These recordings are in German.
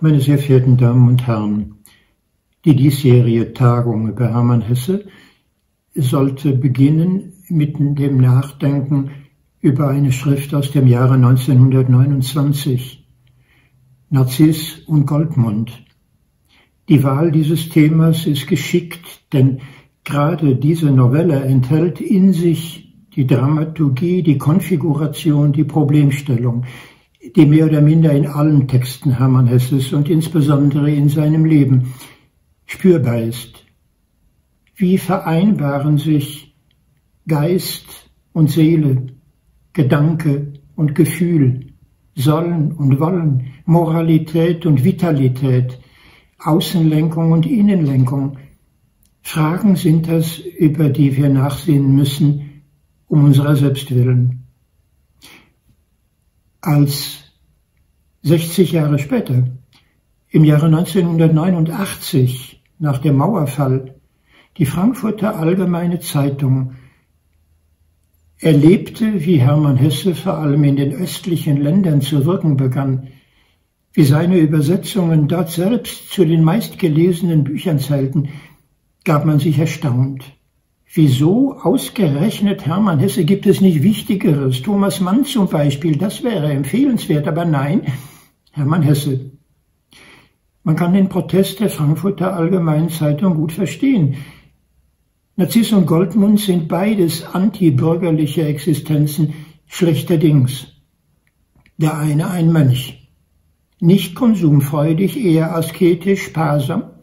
Meine sehr verehrten Damen und Herren, die diesjährige Tagung über Hermann Hesse sollte beginnen mit dem Nachdenken über eine Schrift aus dem Jahre 1929, Narziss und Goldmund. Die Wahl dieses Themas ist geschickt, denn gerade diese Novelle enthält in sich die Dramaturgie, die Konfiguration, die Problemstellung, die mehr oder minder in allen Texten Hermann Hesses und insbesondere in seinem Leben spürbar ist. Wie vereinbaren sich Geist und Seele, Gedanke und Gefühl, Sollen und Wollen, Moralität und Vitalität, Außenlenkung und Innenlenkung. Fragen sind das, über die wir nachsehen müssen, um unserer selbst willen. Als 60 Jahre später, im Jahre 1989, nach dem Mauerfall, die Frankfurter Allgemeine Zeitung erlebte, wie Hermann Hesse vor allem in den östlichen Ländern zu wirken begann, wie seine Übersetzungen dort selbst zu den meistgelesenen Büchern zählten, gab man sich erstaunt. Wieso ausgerechnet Hermann Hesse gibt es nicht Wichtigeres? Thomas Mann zum Beispiel, das wäre empfehlenswert, aber nein, Hermann Hesse. Man kann den Protest der Frankfurter Allgemeinen Zeitung gut verstehen. Narziss und Goldmund sind beides antibürgerliche Existenzen schlechterdings. Der eine ein Mönch, nicht konsumfreudig, eher asketisch, sparsam,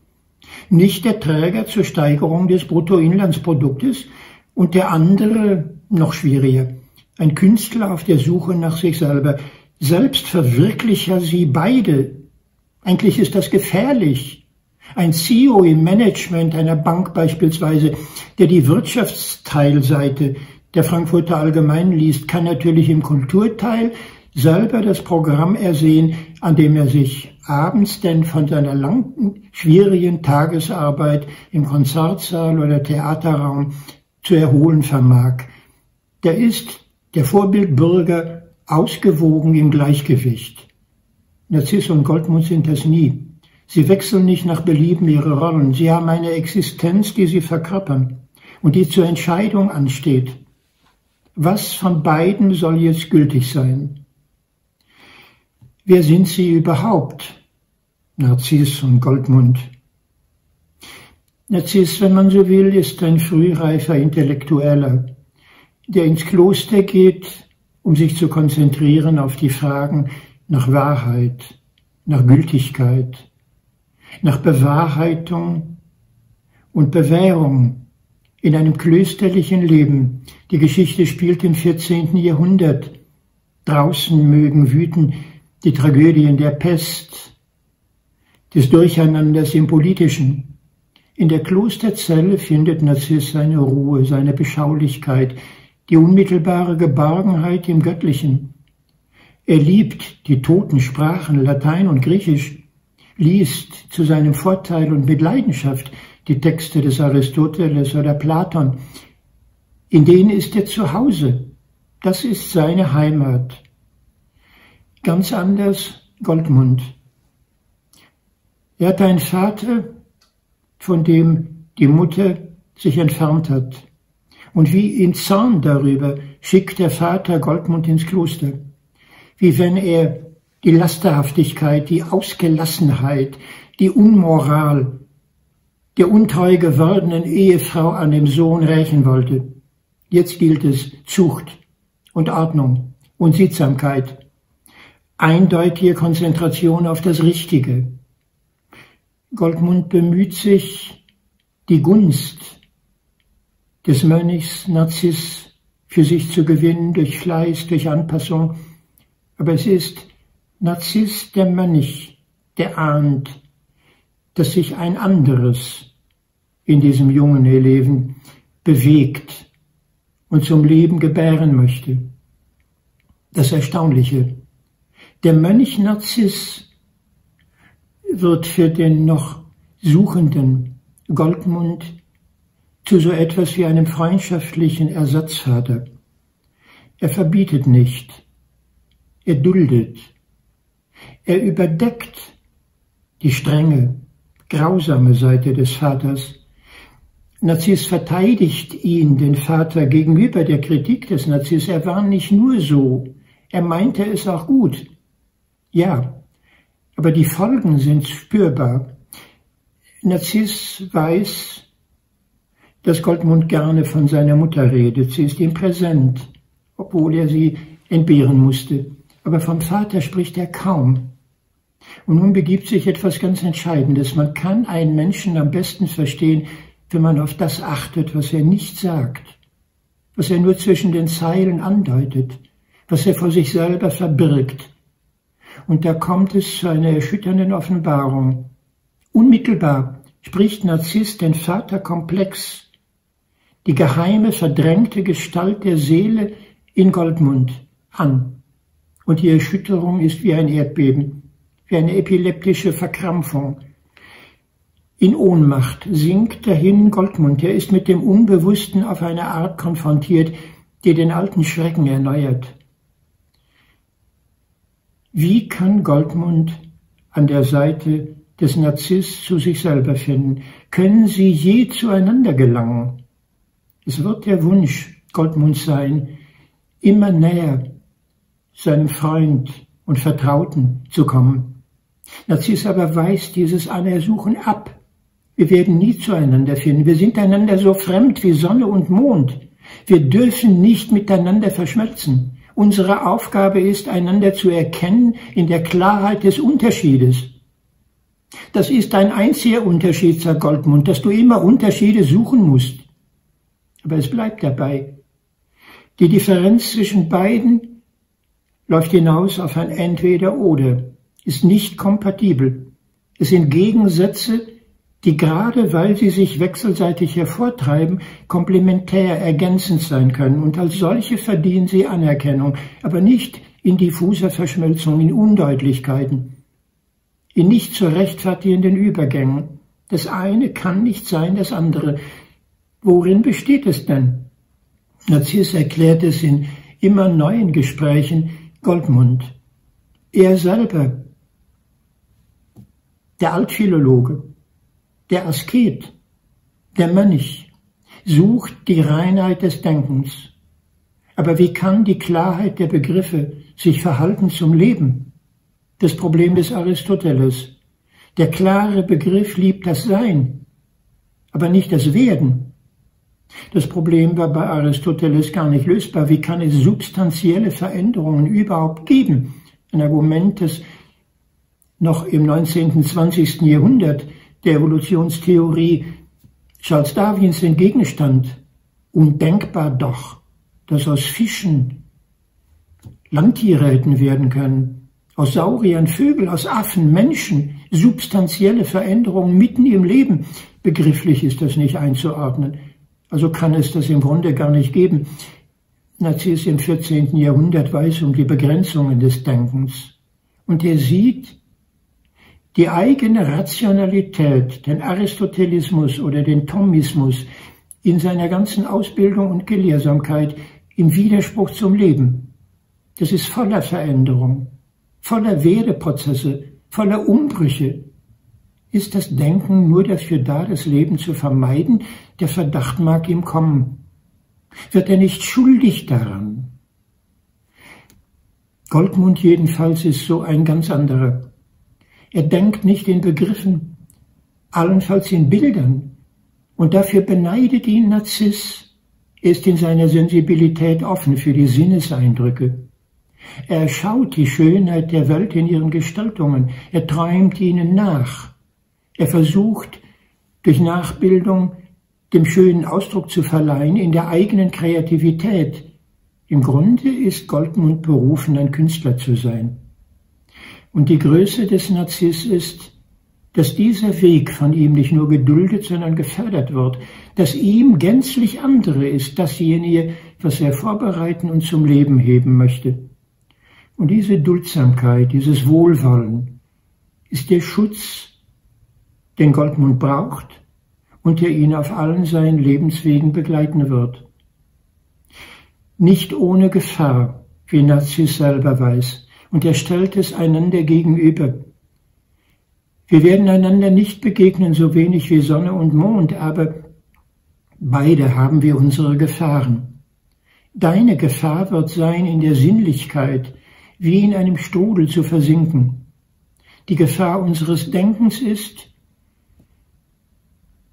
nicht der Träger zur Steigerung des Bruttoinlandsproduktes und der andere noch schwieriger, ein Künstler auf der Suche nach sich selber, Selbstverwirklicher sie beide. Eigentlich ist das gefährlich. Ein CEO im Management einer Bank beispielsweise, der die Wirtschaftsteilseite der Frankfurter Allgemeinen liest, kann natürlich im Kulturteil selber das Programm ersehen, an dem er sich abends denn von seiner langen, schwierigen Tagesarbeit im Konzertsaal oder Theaterraum zu erholen vermag. Der ist der Vorbildbürger ausgewogen im Gleichgewicht. Narziss und Goldmund sind das nie. Sie wechseln nicht nach Belieben ihre Rollen. Sie haben eine Existenz, die sie verkörpern und die zur Entscheidung ansteht. Was von beiden soll jetzt gültig sein? Wer sind sie überhaupt? Narziss und Goldmund. Narziss, wenn man so will, ist ein frühreifer Intellektueller, der ins Kloster geht, um sich zu konzentrieren auf die Fragen nach Wahrheit, nach Gültigkeit, nach Bewahrheitung und Bewährung in einem klösterlichen Leben. Die Geschichte spielt im 14. Jahrhundert. Draußen mögen wüten die Tragödien der Pest, des Durcheinanders im Politischen. In der Klosterzelle findet Narziss seine Ruhe, seine Beschaulichkeit, die unmittelbare Geborgenheit im Göttlichen. Er liebt die toten Sprachen Latein und Griechisch, liest zu seinem Vorteil und mit Leidenschaft die Texte des Aristoteles oder Platon. In denen ist er zu Hause. Das ist seine Heimat. Ganz anders Goldmund. Er hat einen Vater, von dem die Mutter sich entfernt hat. Und wie in Zorn darüber schickt der Vater Goldmund ins Kloster. Wie wenn er die Lasterhaftigkeit, die Ausgelassenheit, die Unmoral der untreu gewordenen Ehefrau an dem Sohn rächen wollte. Jetzt gilt es Zucht und Ordnung und Sittsamkeit eindeutige Konzentration auf das Richtige. Goldmund bemüht sich, die Gunst des Mönchs Narziss für sich zu gewinnen durch Fleiß, durch Anpassung. Aber es ist Narziss der Mönch, der ahnt, dass sich ein anderes in diesem jungen Leben bewegt und zum Leben gebären möchte. Das Erstaunliche. Der Mönch Narziss wird für den noch suchenden Goldmund zu so etwas wie einem freundschaftlichen Ersatzvater. Er verbietet nicht, er duldet, er überdeckt die strenge, grausame Seite des Vaters. Narziss verteidigt ihn, den Vater, gegenüber der Kritik des Narziss. Er war nicht nur so, er meinte es auch gut. Ja, aber die Folgen sind spürbar. Narziss weiß, dass Goldmund gerne von seiner Mutter redet. Sie ist ihm präsent, obwohl er sie entbehren musste. Aber vom Vater spricht er kaum. Und nun begibt sich etwas ganz Entscheidendes. Man kann einen Menschen am besten verstehen, wenn man auf das achtet, was er nicht sagt, was er nur zwischen den Zeilen andeutet, was er vor sich selber verbirgt. Und da kommt es zu einer erschütternden Offenbarung. Unmittelbar spricht Narziss den Vaterkomplex, die geheime, verdrängte Gestalt der Seele in Goldmund an. Und die Erschütterung ist wie ein Erdbeben, wie eine epileptische Verkrampfung. In Ohnmacht sinkt dahin Goldmund. Er ist mit dem Unbewussten auf eine Art konfrontiert, die den alten Schrecken erneuert. Wie kann Goldmund an der Seite des Narziss zu sich selber finden? Können sie je zueinander gelangen? Es wird der Wunsch Goldmunds sein, immer näher seinem Freund und Vertrauten zu kommen. Narziss aber weist dieses Anersuchen ab. Wir werden nie zueinander finden. Wir sind einander so fremd wie Sonne und Mond. Wir dürfen nicht miteinander verschmelzen. Unsere Aufgabe ist, einander zu erkennen in der Klarheit des Unterschiedes. Das ist ein einziger Unterschied, sagt Goldmund, dass du immer Unterschiede suchen musst. Aber es bleibt dabei. Die Differenz zwischen beiden läuft hinaus auf ein Entweder-Oder, ist nicht kompatibel. Es sind Gegensätze, die gerade weil sie sich wechselseitig hervortreiben, komplementär ergänzend sein können und als solche verdienen sie Anerkennung, aber nicht in diffuser Verschmelzung, in Undeutlichkeiten, in nicht zu rechtfertigenden Übergängen. Das eine kann nicht sein, das andere. Worin besteht es denn? Narziss erklärt es in immer neuen Gesprächen Goldmund. Er selber, der Altphilologe, der Asket, der Mönch, sucht die Reinheit des Denkens. Aber wie kann die Klarheit der Begriffe sich verhalten zum Leben? Das Problem des Aristoteles. Der klare Begriff liebt das Sein, aber nicht das Werden. Das Problem war bei Aristoteles gar nicht lösbar. Wie kann es substanzielle Veränderungen überhaupt geben? Ein Argument, das noch im 19. und 20. Jahrhundert der Evolutionstheorie Charles Darwins entgegenstand. Undenkbar doch, dass aus Fischen Landtiere hätten werden können, aus Sauriern Vögel, aus Affen Menschen, substanzielle Veränderungen mitten im Leben. Begrifflich ist das nicht einzuordnen. Also kann es das im Grunde gar nicht geben. Narziss im 14. Jahrhundert weiß um die Begrenzungen des Denkens. Und er sieht die eigene Rationalität, den Aristotelismus oder den Thomismus in seiner ganzen Ausbildung und Gelehrsamkeit im Widerspruch zum Leben. Das ist voller Veränderung, voller Werdeprozesse, voller Umbrüche. Ist das Denken nur dafür da, das Leben zu vermeiden? Der Verdacht mag ihm kommen. Wird er nicht schuldig daran? Goldmund jedenfalls ist so ein ganz anderer. Er denkt nicht in Begriffen, allenfalls in Bildern. Und dafür beneidet ihn Narziss. Er ist in seiner Sensibilität offen für die Sinneseindrücke. Er schaut die Schönheit der Welt in ihren Gestaltungen. Er träumt ihnen nach. Er versucht, durch Nachbildung dem schönen Ausdruck zu verleihen in der eigenen Kreativität. Im Grunde ist Goldmund berufen, ein Künstler zu sein. Und die Größe des Narziss ist, dass dieser Weg von ihm nicht nur geduldet, sondern gefördert wird, dass ihm gänzlich andere ist, dasjenige, was er vorbereiten und zum Leben heben möchte. Und diese Duldsamkeit, dieses Wohlwollen ist der Schutz, den Goldmund braucht und der ihn auf allen seinen Lebenswegen begleiten wird. Nicht ohne Gefahr, wie Narziss selber weiß, und er stellt es einander gegenüber. Wir werden einander nicht begegnen, so wenig wie Sonne und Mond, aber beide haben wir unsere Gefahren. Deine Gefahr wird sein, in der Sinnlichkeit wie in einem Strudel zu versinken. Die Gefahr unseres Denkens ist,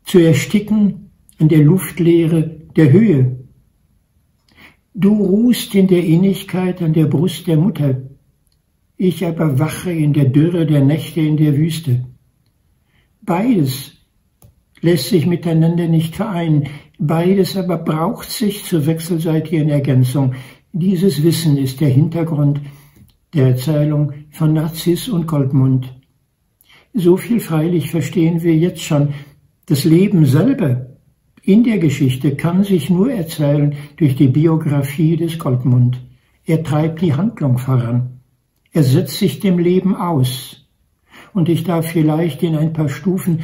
zu ersticken an der Luftleere der Höhe. Du ruhst in der Innigkeit an der Brust der Mutter, ich aber wache in der Dürre der Nächte in der Wüste. Beides lässt sich miteinander nicht vereinen, beides aber braucht sich zur wechselseitigen Ergänzung. Dieses Wissen ist der Hintergrund der Erzählung von Narziss und Goldmund. So viel freilich verstehen wir jetzt schon, das Leben selber in der Geschichte kann sich nur erzählen durch die Biografie des Goldmund. Er treibt die Handlung voran. Er setzt sich dem Leben aus. Und ich darf vielleicht in ein paar Stufen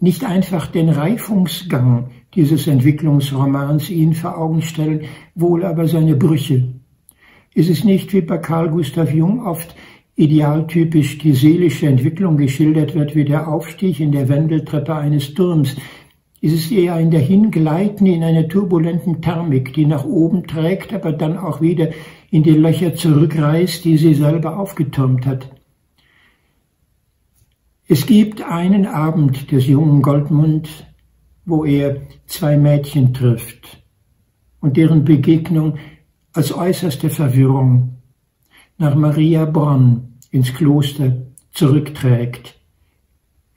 nicht einfach den Reifungsgang dieses Entwicklungsromans Ihnen vor Augen stellen, wohl aber seine Brüche. Es ist nicht wie bei Carl Gustav Jung oft idealtypisch die seelische Entwicklung geschildert wird wie der Aufstieg in der Wendeltreppe eines Turms. Es ist eher ein Dahingleiten in einer turbulenten Thermik, die nach oben trägt, aber dann auch wieder in die Löcher zurückreißt, die sie selber aufgetürmt hat. Es gibt einen Abend des jungen Goldmund, wo er zwei Mädchen trifft und deren Begegnung als äußerste Verwirrung nach Maria Bronn ins Kloster zurückträgt.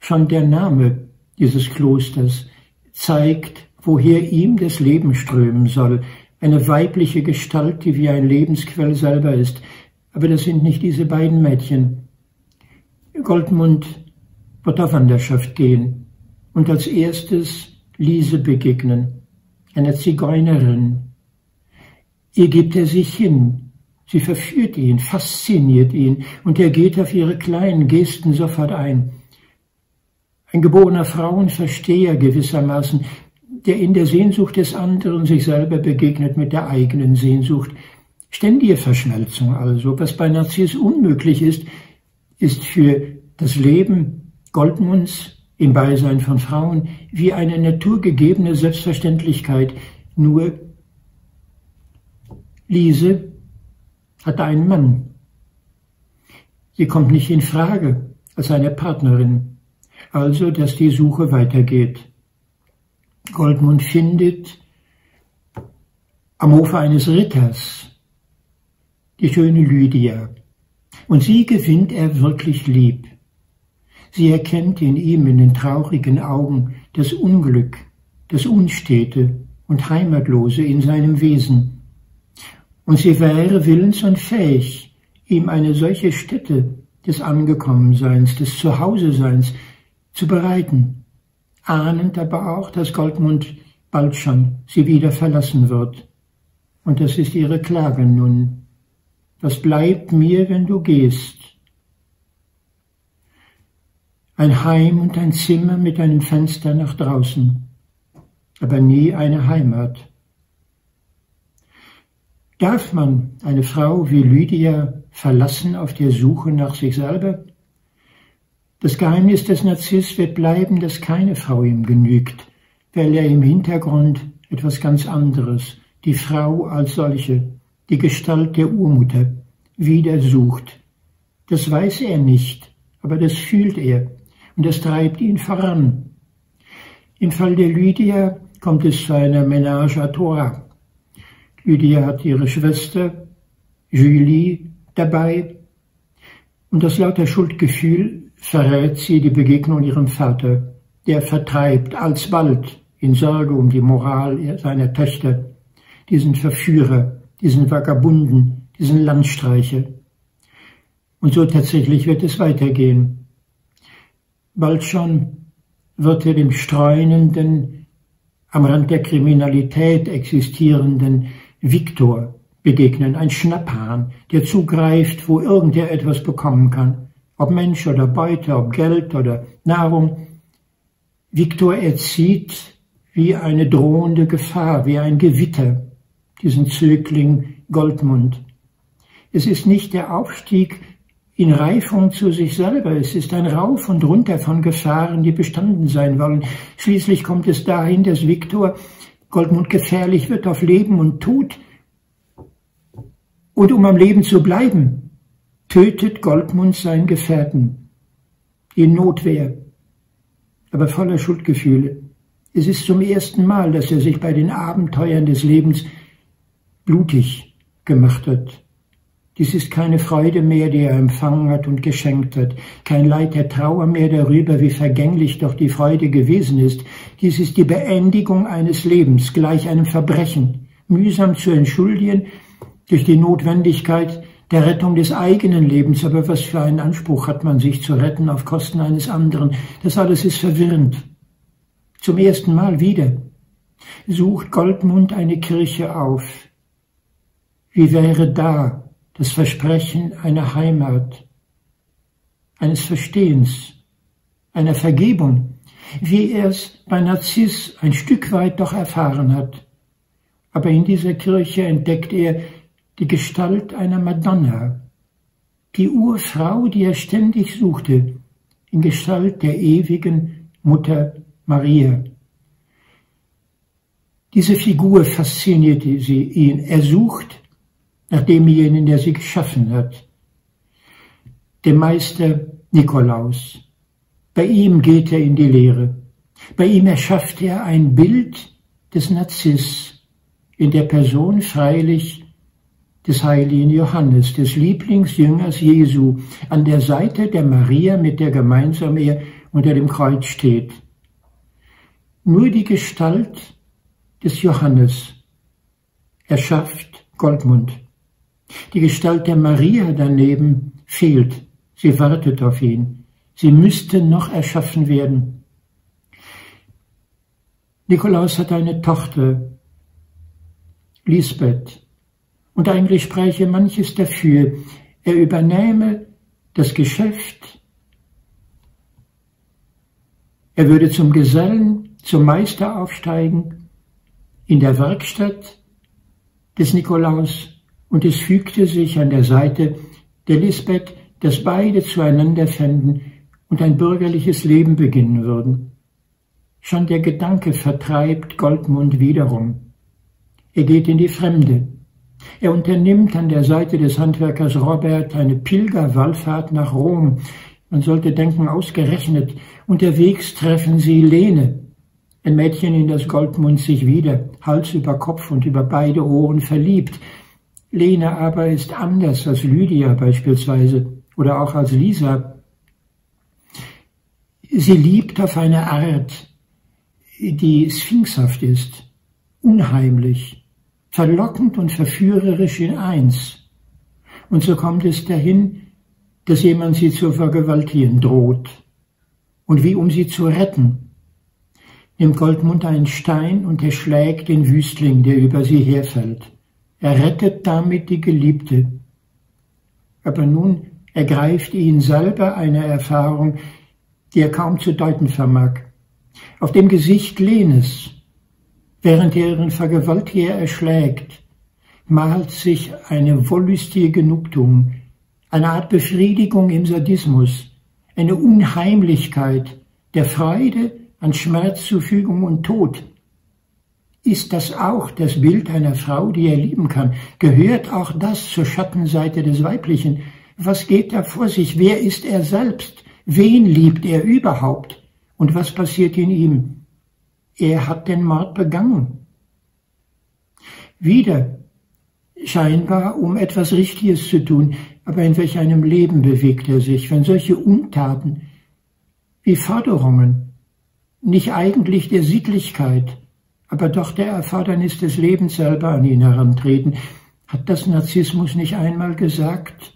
Schon der Name dieses Klosters zeigt, woher ihm das Leben strömen soll, eine weibliche Gestalt, die wie ein Lebensquell selber ist. Aber das sind nicht diese beiden Mädchen. Goldmund wird auf Wanderschaft gehen und als erstes Lise begegnen, einer Zigeunerin. Ihr gibt er sich hin, Sie verführt ihn, fasziniert ihn, und er geht auf ihre kleinen Gesten sofort ein. Ein geborener Frauenversteher gewissermaßen, der in der Sehnsucht des anderen sich selber begegnet mit der eigenen Sehnsucht. Ständige Verschmelzung also, was bei Narziss unmöglich ist, ist für das Leben Goldmunds im Beisein von Frauen wie eine naturgegebene Selbstverständlichkeit. Nur Lise hat einen Mann. Sie kommt nicht in Frage als eine Partnerin, also dass die Suche weitergeht. Goldmund findet am Hofe eines Ritters die schöne Lydia, und sie gewinnt er wirklich lieb. Sie erkennt in ihm, in den traurigen Augen, das Unglück, das Unstete und Heimatlose in seinem Wesen. Und sie wäre willens und fähig, ihm eine solche Stätte des Angekommenseins, des Zuhause-Seins zu bereiten, ahnend aber auch, dass Goldmund bald schon sie wieder verlassen wird. Und das ist ihre Klage nun. Was bleibt mir, wenn du gehst? Ein Heim und ein Zimmer mit einem Fenster nach draußen, aber nie eine Heimat. Darf man eine Frau wie Lydia verlassen auf der Suche nach sich selber? Das Geheimnis des Narziss wird bleiben, dass keine Frau ihm genügt, weil er im Hintergrund etwas ganz anderes, die Frau als solche, die Gestalt der Urmutter, wieder sucht. Das weiß er nicht, aber das fühlt er und das treibt ihn voran. Im Fall der Lydia kommt es zu einer Ménage à trois. Lydia hat ihre Schwester Julie dabei und das lauter Schuldgefühl verrät sie die Begegnung ihrem Vater, der vertreibt alsbald in Sorge um die Moral seiner Töchter diesen Verführer, diesen Vagabunden, diesen Landstreicher. Und so tatsächlich wird es weitergehen. Bald schon wird er dem streunenden, am Rand der Kriminalität existierenden Viktor begegnen, ein Schnapphahn, der zugreift, wo irgendwer etwas bekommen kann, ob Mensch oder Beute, ob Geld oder Nahrung. Viktor erzieht wie eine drohende Gefahr, wie ein Gewitter, diesen Zögling Goldmund. Es ist nicht der Aufstieg in Reifung zu sich selber. Es ist ein Rauf und Runter von Gefahren, die bestanden sein wollen. Schließlich kommt es dahin, dass Viktor Goldmund gefährlich wird auf Leben und Tod. Und um am Leben zu bleiben, tötet Goldmund seinen Gefährten in Notwehr, aber voller Schuldgefühle. Es ist zum ersten Mal, dass er sich bei den Abenteuern des Lebens blutig gemacht hat. Dies ist keine Freude mehr, die er empfangen hat und geschenkt hat, kein Leid der Trauer mehr darüber, wie vergänglich doch die Freude gewesen ist. Dies ist die Beendigung eines Lebens, gleich einem Verbrechen, mühsam zu entschuldigen durch die Notwendigkeit der Rettung des eigenen Lebens. Aber was für einen Anspruch hat man, sich zu retten auf Kosten eines anderen? Das alles ist verwirrend. Zum ersten Mal wieder sucht Goldmund eine Kirche auf. Wie wäre da das Versprechen einer Heimat, eines Verstehens, einer Vergebung, wie er es bei Narziss ein Stück weit doch erfahren hat. Aber in dieser Kirche entdeckt er die Gestalt einer Madonna, die Urfrau, die er ständig suchte, in Gestalt der ewigen Mutter Maria. Diese Figur faszinierte sie ihn. Er sucht nach demjenigen, der sie geschaffen hat, dem Meister Nikolaus. Bei ihm geht er in die Lehre. Bei ihm erschafft er ein Bild des Narziss, in der Person freilich des heiligen Johannes, des Lieblingsjüngers Jesu, an der Seite der Maria, mit der gemeinsam er unter dem Kreuz steht. Nur die Gestalt des Johannes erschafft Goldmund. Die Gestalt der Maria daneben fehlt. Sie wartet auf ihn. Sie müsste noch erschaffen werden. Nikolaus hat eine Tochter, Lisbeth, und eigentlich spräche manches dafür, er übernehme das Geschäft, er würde zum Gesellen, zum Meister aufsteigen, in der Werkstatt des Nikolaus und es fügte sich an der Seite der Lisbeth, dass beide zueinander fänden und ein bürgerliches Leben beginnen würden. Schon der Gedanke vertreibt Goldmund wiederum. Er geht in die Fremde. Er unternimmt an der Seite des Handwerkers Robert eine Pilgerwallfahrt nach Rom. Man sollte denken, ausgerechnet. Unterwegs treffen sie Lene, ein Mädchen, in das Goldmund sich wieder, Hals über Kopf und über beide Ohren verliebt. Lene aber ist anders als Lydia beispielsweise oder auch als Lisa. Sie liebt auf eine Art, die sphinxhaft ist, unheimlich, verlockend und verführerisch in eins. Und so kommt es dahin, dass jemand sie zu vergewaltigen droht. Und wie um sie zu retten, nimmt Goldmund einen Stein und erschlägt den Wüstling, der über sie herfällt. Er rettet damit die Geliebte. Aber nun ergreift ihn selber eine Erfahrung, die er kaum zu deuten vermag. Auf dem Gesicht Lenes, während er ihren Vergewaltiger erschlägt, malt sich eine wollüstige Genugtuung, eine Art Befriedigung im Sadismus, eine Unheimlichkeit der Freude an Schmerzzufügung und Tod, ist das auch das Bild einer Frau, die er lieben kann? Gehört auch das zur Schattenseite des Weiblichen? Was geht da vor sich? Wer ist er selbst? Wen liebt er überhaupt? Und was passiert in ihm? Er hat den Mord begangen. Wieder scheinbar, um etwas Richtiges zu tun, aber in welch einem Leben bewegt er sich, wenn solche Untaten wie Forderungen nicht eigentlich der Sittlichkeit, aber doch der Erfordernis des Lebens selber an ihn herantreten. Hat das Narzissmus nicht einmal gesagt?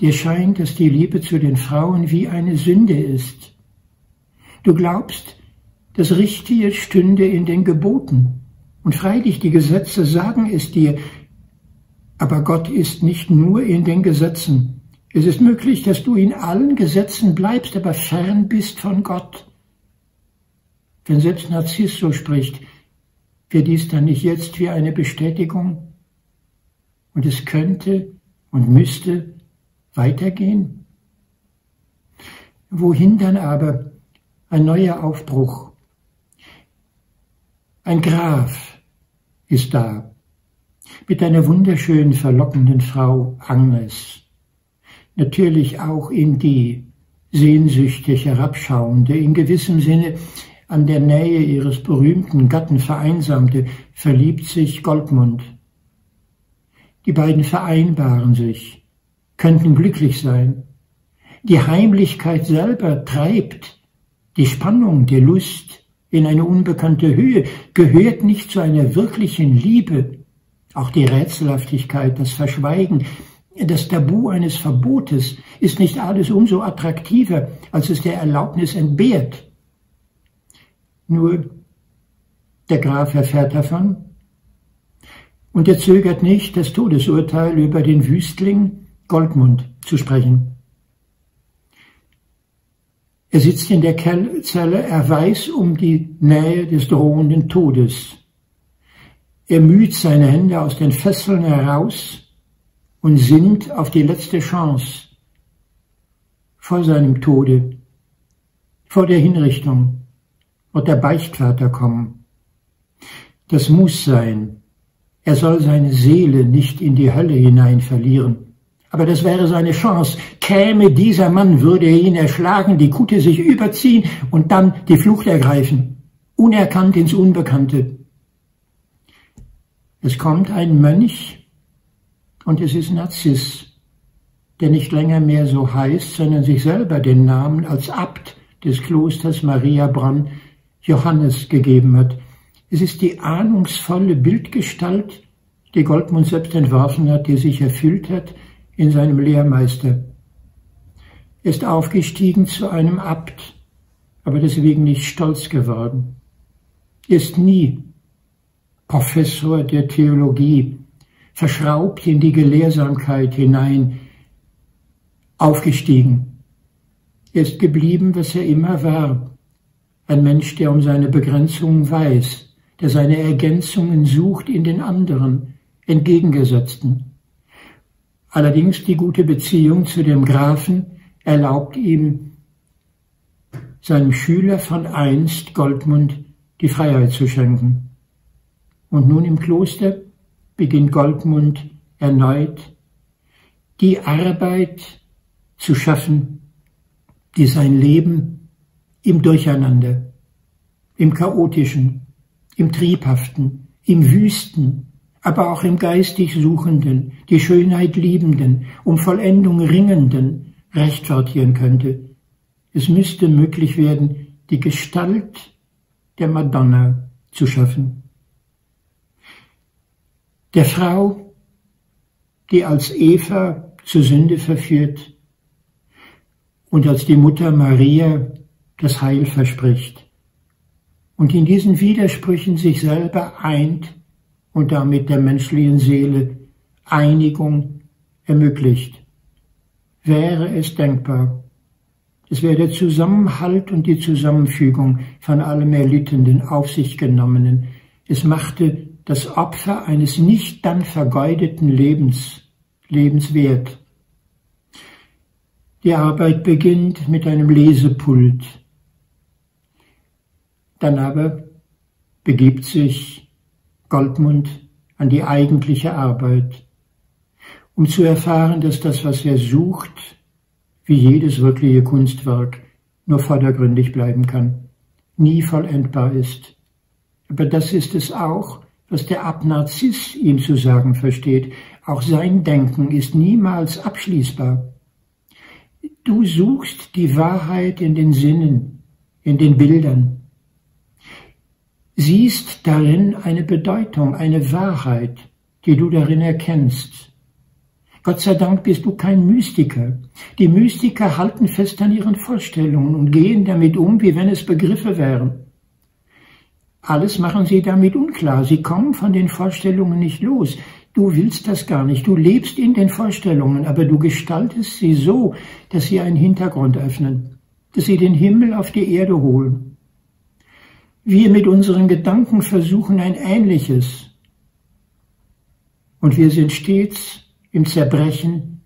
Dir scheint, dass die Liebe zu den Frauen wie eine Sünde ist. Du glaubst, das Richtige stünde in den Geboten. Und freilich, die Gesetze sagen es dir, aber Gott ist nicht nur in den Gesetzen. Es ist möglich, dass du in allen Gesetzen bleibst, aber fern bist von Gott. Wenn selbst Narziss so spricht, wird dies dann nicht jetzt wie eine Bestätigung? Und es könnte und müsste weitergehen? Wohin dann aber? Ein neuer Aufbruch. Ein Graf ist da, mit einer wunderschönen, verlockenden Frau Agnes. Natürlich auch in die sehnsüchtig herabschauende, in gewissem Sinne an der Nähe ihres berühmten Gatten vereinsamte, verliebt sich Goldmund. Die beiden vereinbaren sich, könnten glücklich sein. Die Heimlichkeit selber treibt die Spannung der Lust in eine unbekannte Höhe, gehört nicht zu einer wirklichen Liebe. Auch die Rätselhaftigkeit, das Verschweigen, das Tabu eines Verbotes ist nicht alles umso attraktiver, als es der Erlaubnis entbehrt. Nur der Graf erfährt davon und er zögert nicht, das Todesurteil über den Wüstling Goldmund zu sprechen. Er sitzt in der Zelle, er weiß um die Nähe des drohenden Todes. Er müht seine Hände aus den Fesseln heraus und sinnt auf die letzte Chance vor seinem Tode, vor der Hinrichtung wird der Beichtvater kommen. Das muss sein. Er soll seine Seele nicht in die Hölle hinein verlieren. Aber das wäre seine Chance. Käme dieser Mann, würde er ihn erschlagen, die Kutte sich überziehen und dann die Flucht ergreifen. Unerkannt ins Unbekannte. Es kommt ein Mönch und es ist Narziss, der nicht länger mehr so heißt, sondern sich selber den Namen als Abt des Klosters Maria Brann Johannes gegeben hat. Es ist die ahnungsvolle Bildgestalt, die Goldmund selbst entworfen hat, die sich erfüllt hat in seinem Lehrmeister. Er ist aufgestiegen zu einem Abt, aber deswegen nicht stolz geworden. Er ist nie Professor der Theologie, verschraubt in die Gelehrsamkeit hinein, aufgestiegen. Er ist geblieben, was er immer war, ein Mensch, der um seine Begrenzungen weiß, der seine Ergänzungen sucht in den anderen, entgegengesetzten. Allerdings die gute Beziehung zu dem Grafen erlaubt ihm, seinem Schüler von einst Goldmund die Freiheit zu schenken. Und nun im Kloster beginnt Goldmund erneut die Arbeit zu schaffen, die sein Leben im Durcheinander, im Chaotischen, im Triebhaften, im Wüsten, aber auch im geistig Suchenden, die Schönheit Liebenden, um Vollendung Ringenden rechtfertigen könnte. Es müsste möglich werden, die Gestalt der Madonna zu schaffen der Frau, die als Eva zur Sünde verführt und als die Mutter Maria das Heil verspricht und in diesen Widersprüchen sich selber eint und damit der menschlichen Seele Einigung ermöglicht. Wäre es denkbar, es wäre der Zusammenhalt und die Zusammenfügung von allem Erlittenden auf sich genommenen. Es machte das Opfer eines nicht dann vergeudeten Lebens, lebenswert. Die Arbeit beginnt mit einem Lesepult. Dann aber begibt sich Goldmund an die eigentliche Arbeit, um zu erfahren, dass das, was er sucht, wie jedes wirkliche Kunstwerk, nur vordergründig bleiben kann, nie vollendbar ist. Aber das ist es auch, was der Abnarziss ihm zu sagen versteht. Auch sein Denken ist niemals abschließbar. Du suchst die Wahrheit in den Sinnen, in den Bildern, siehst darin eine Bedeutung, eine Wahrheit, die du darin erkennst. Gott sei Dank bist du kein Mystiker. Die Mystiker halten fest an ihren Vorstellungen und gehen damit um, wie wenn es Begriffe wären. Alles machen sie damit unklar. Sie kommen von den Vorstellungen nicht los. Du willst das gar nicht. Du lebst in den Vorstellungen, aber du gestaltest sie so, dass sie einen Hintergrund öffnen, dass sie den Himmel auf die Erde holen. Wir mit unseren Gedanken versuchen ein ähnliches. Und wir sind stets im Zerbrechen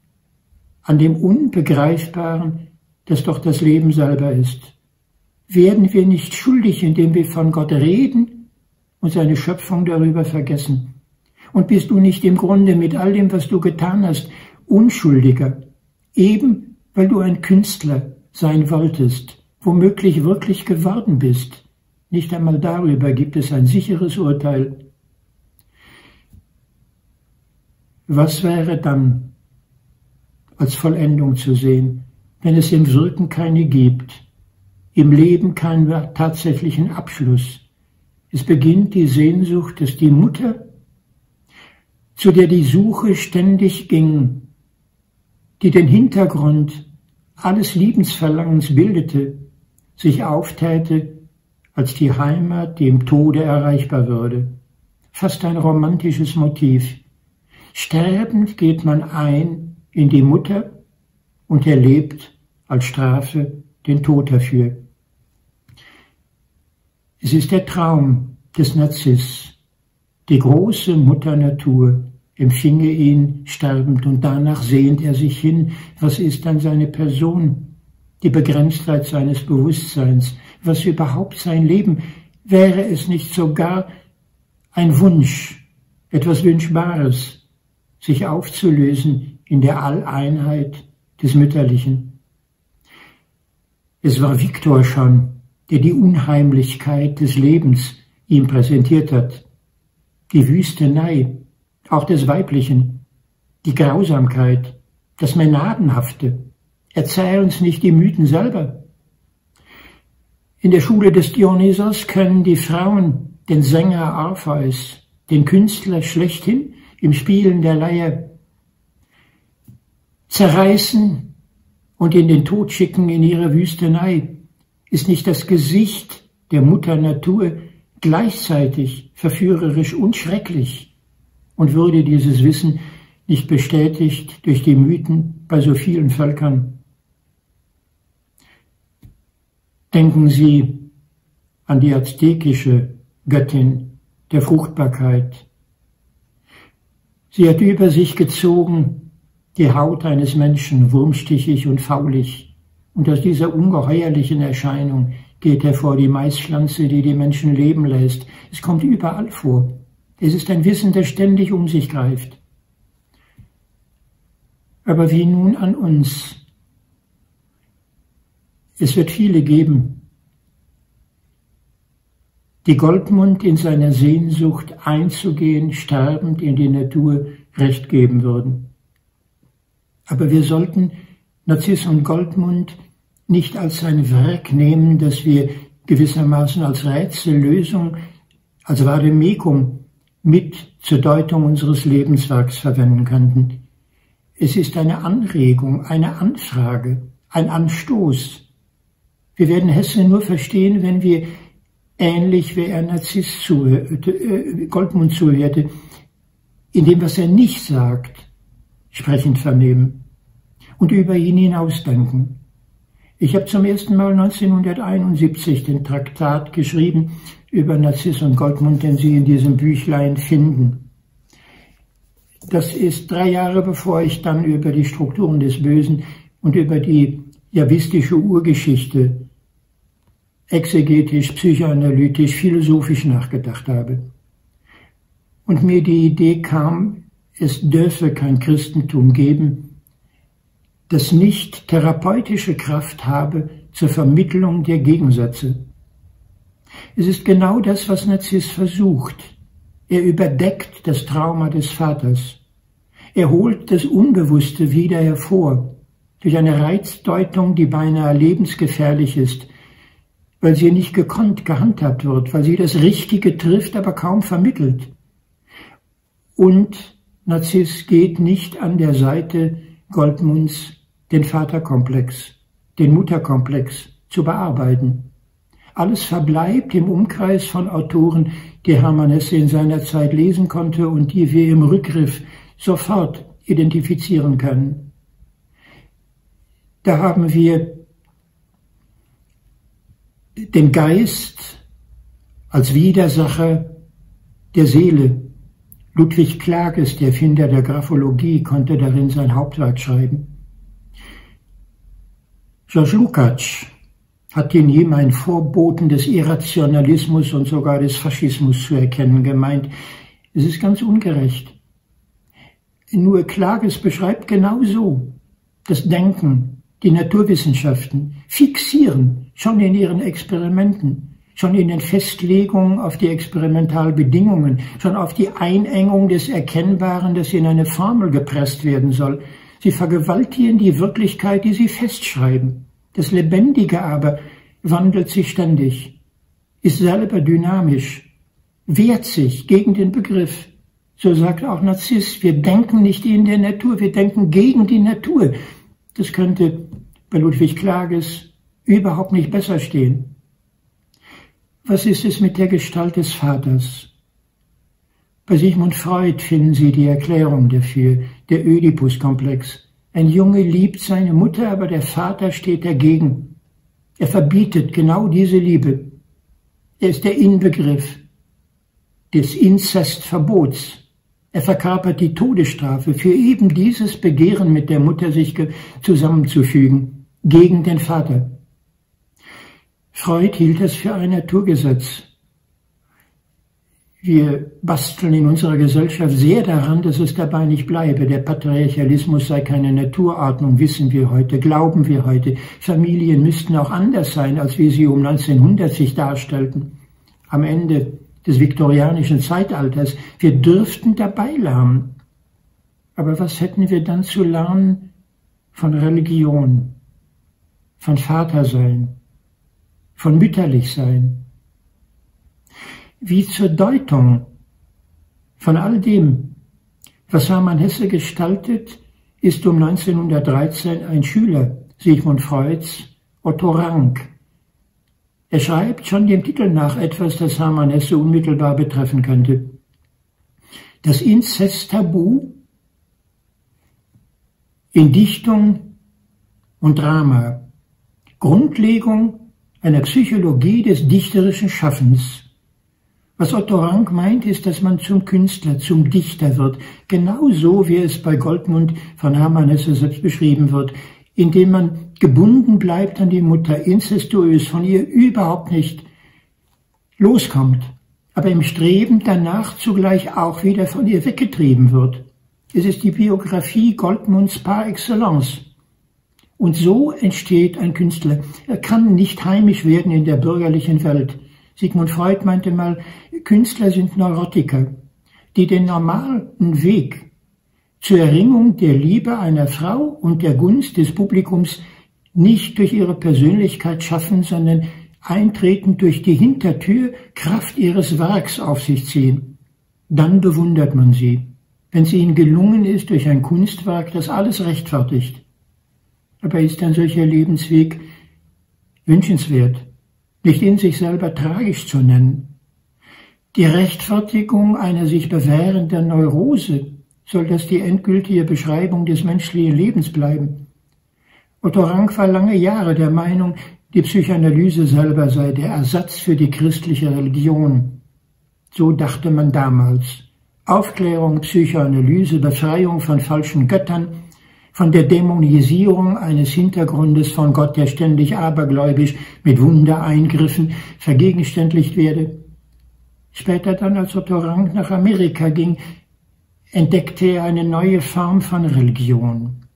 an dem Unbegreifbaren, das doch das Leben selber ist? Werden wir nicht schuldig, indem wir von Gott reden und seine Schöpfung darüber vergessen? Und bist du nicht im Grunde mit all dem, was du getan hast, unschuldiger, eben weil du ein Künstler sein wolltest, womöglich wirklich geworden bist? Nicht einmal darüber gibt es ein sicheres Urteil. Was wäre dann als Vollendung zu sehen, wenn es im Wirken keine gibt, im Leben keinen tatsächlichen Abschluss? Es beginnt die Sehnsucht, dass die Mutter, zu der die Suche ständig ging, die den Hintergrund alles Liebensverlangens bildete, sich auftäte als die Heimat, die im Tode erreichbar würde. Fast ein romantisches Motiv. Sterbend geht man ein in die Mutter und erlebt als Strafe den Tod dafür. Es ist der Traum des Narziss. Die große Mutter Natur empfinge ihn sterbend und danach sehnt er sich hin, was ist dann seine Person, die Begrenztheit seines Bewusstseins, was überhaupt sein Leben, wäre es nicht sogar ein Wunsch, etwas Wünschbares, sich aufzulösen in der Alleinheit des Mütterlichen. Es war Viktor schon, der die Unheimlichkeit des Lebens ihm präsentiert hat, die Wüstenei, auch des Weiblichen, die Grausamkeit, das Menadenhafte. Erzähl uns nicht die Mythen selber. In der Schule des Dionysos können die Frauen den Sänger Orpheus, den Künstler schlechthin, im Spielen der Leier zerreißen und in den Tod schicken in ihre Wüstenei, ist nicht das Gesicht der Mutter Natur gleichzeitig verführerisch und schrecklich und würde dieses Wissen nicht bestätigt durch die Mythen bei so vielen Völkern. Denken Sie an die aztekische Göttin der Fruchtbarkeit, Sie hat über sich gezogen die Haut eines Menschen, wurmstichig und faulig. Und aus dieser ungeheuerlichen Erscheinung geht hervor die Maispflanze, die die Menschen leben lässt. Es kommt überall vor. Es ist ein Wissen, das ständig um sich greift. Aber wie nun an uns? Es wird viele geben, die Goldmund in seiner Sehnsucht einzugehen, sterbend in die Natur recht geben würden. Aber wir sollten Narziss und Goldmund nicht als ein Werk nehmen, das wir gewissermaßen als Rätsellösung, als Vademecum mit zur Deutung unseres Lebenswerks verwenden könnten. Es ist eine Anregung, eine Anfrage, ein Anstoß. Wir werden Hesse nur verstehen, wenn wir ähnlich wie er Narziss zuhörte, äh, Goldmund zuhörte, in dem, was er nicht sagt, sprechend vernehmen und über ihn hinausdenken. Ich habe zum ersten Mal 1971 den Traktat geschrieben über Narziss und Goldmund, den Sie in diesem Büchlein finden. Das ist drei Jahre bevor ich dann über die Strukturen des Bösen und über die javistische Urgeschichte exegetisch, psychoanalytisch, philosophisch nachgedacht habe. Und mir die Idee kam, es dürfe kein Christentum geben, das nicht therapeutische Kraft habe zur Vermittlung der Gegensätze. Es ist genau das, was Narziss versucht. Er überdeckt das Trauma des Vaters. Er holt das Unbewusste wieder hervor, durch eine Reizdeutung, die beinahe lebensgefährlich ist, weil sie nicht gekonnt gehandhabt wird, weil sie das Richtige trifft, aber kaum vermittelt. Und Narziss geht nicht an der Seite Goldmunds den Vaterkomplex, den Mutterkomplex zu bearbeiten. Alles verbleibt im Umkreis von Autoren, die Hermann Hesse in seiner Zeit lesen konnte und die wir im Rückgriff sofort identifizieren können. Da haben wir den Geist als Widersacher der Seele. Ludwig Klages, der Erfinder der Graphologie, konnte darin sein Hauptwerk schreiben. George Lukács hat in ihm ein Vorboten des Irrationalismus und sogar des Faschismus zu erkennen gemeint. Es ist ganz ungerecht. Nur Klages beschreibt genau so das Denken, die Naturwissenschaften fixieren schon in ihren Experimenten, schon in den Festlegungen auf die Experimentalbedingungen, schon auf die Einengung des Erkennbaren, das in eine Formel gepresst werden soll. Sie vergewaltigen die Wirklichkeit, die sie festschreiben. Das Lebendige aber wandelt sich ständig, ist selber dynamisch, wehrt sich gegen den Begriff. So sagt auch Narziss, wir denken nicht in der Natur, wir denken gegen die Natur. Das könnte bei Ludwig Klages überhaupt nicht besser stehen. Was ist es mit der Gestalt des Vaters? Bei Sigmund Freud finden Sie die Erklärung dafür, der Oedipus-Komplex. Ein Junge liebt seine Mutter, aber der Vater steht dagegen. Er verbietet genau diese Liebe. Er ist der Inbegriff des Inzestverbots. Er verkörpert die Todesstrafe für eben dieses Begehren mit der Mutter sich zusammenzufügen, gegen den Vater. Freud hielt es für ein Naturgesetz. Wir basteln in unserer Gesellschaft sehr daran, dass es dabei nicht bleibe. Der Patriarchalismus sei keine Naturordnung, wissen wir heute, glauben wir heute. Familien müssten auch anders sein, als wir sie um 1900 sich darstellten. Am Ende des viktorianischen Zeitalters. Wir dürften dabei lernen. Aber was hätten wir dann zu lernen von Religion, von Vatersein, von Mütterlichsein? wie zur Deutung von all dem, was Hermann Hesse gestaltet, ist um 1913 ein Schüler Sigmund Freuds, Otto Rank. Er schreibt schon dem Titel nach etwas, das Hermann Hesse unmittelbar betreffen könnte. Das Inzesttabu in Dichtung und Drama, Grundlegung einer Psychologie des dichterischen Schaffens, was Otto Rank meint, ist, dass man zum Künstler, zum Dichter wird, genauso wie es bei Goldmund von Hermann Hesse selbst beschrieben wird, indem man gebunden bleibt an die Mutter, incestuös von ihr überhaupt nicht loskommt, aber im Streben danach zugleich auch wieder von ihr weggetrieben wird. Es ist die Biografie Goldmunds par excellence. Und so entsteht ein Künstler. Er kann nicht heimisch werden in der bürgerlichen Welt. Sigmund Freud meinte mal, Künstler sind Neurotiker, die den normalen Weg zur Erringung der Liebe einer Frau und der Gunst des Publikums nicht durch ihre Persönlichkeit schaffen, sondern eintreten durch die Hintertür Kraft ihres Werks auf sich ziehen. Dann bewundert man sie, wenn es ihnen gelungen ist durch ein Kunstwerk, das alles rechtfertigt. Aber ist ein solcher Lebensweg wünschenswert? nicht in sich selber tragisch zu nennen. Die Rechtfertigung einer sich bewährenden Neurose soll das die endgültige Beschreibung des menschlichen Lebens bleiben. Otto Rank war lange Jahre der Meinung, die Psychoanalyse selber sei der Ersatz für die christliche Religion. So dachte man damals. Aufklärung, Psychoanalyse, Befreiung von falschen Göttern, von der Dämonisierung eines Hintergrundes von Gott, der ständig abergläubisch mit Wundereingriffen vergegenständlicht werde. Später dann, als Otto Rank nach Amerika ging, entdeckte er eine neue Form von Religion.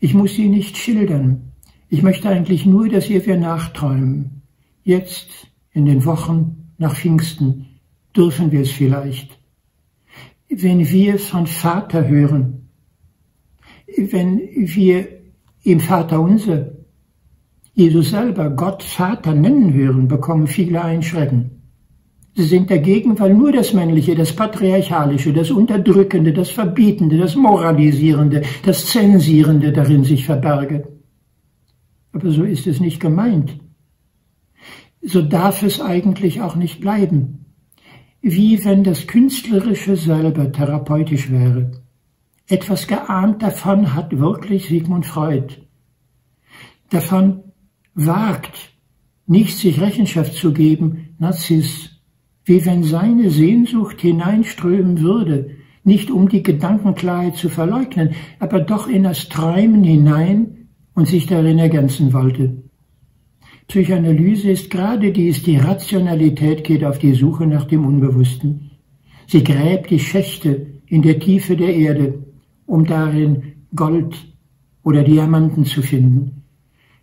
Ich muss sie nicht schildern. Ich möchte eigentlich nur, dass ihr wir nachträumen. Jetzt, in den Wochen nach Pfingsten, dürfen wir es vielleicht. Wenn wir von Vater hören, wenn wir im Vater unser Jesus selber Gott Vater nennen hören, bekommen viele einen Schrecken. Sie sind dagegen, weil nur das Männliche, das Patriarchalische, das Unterdrückende, das Verbietende, das Moralisierende, das Zensierende darin sich verberge. Aber so ist es nicht gemeint. So darf es eigentlich auch nicht bleiben. Wie wenn das Künstlerische selber therapeutisch wäre. Etwas geahnt davon hat wirklich Sigmund Freud. Davon wagt nicht sich Rechenschaft zu geben, Narziss, wie wenn seine Sehnsucht hineinströmen würde, nicht um die Gedankenklarheit zu verleugnen, aber doch in das Träumen hinein und sich darin ergänzen wollte. Psychoanalyse ist gerade dies, die Rationalität geht auf die Suche nach dem Unbewussten. Sie gräbt die Schächte in der Tiefe der Erde, um darin Gold oder Diamanten zu finden.